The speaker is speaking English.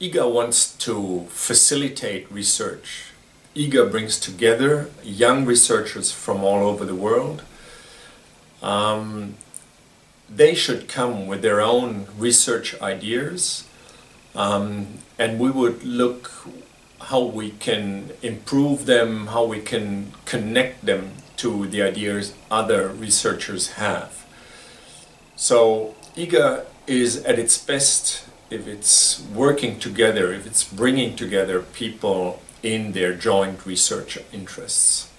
EEGA wants to facilitate research. EEGA brings together young researchers from all over the world. Um, they should come with their own research ideas um, and we would look how we can improve them, how we can connect them to the ideas other researchers have. So EEGA is at its best if it's working together, if it's bringing together people in their joint research interests.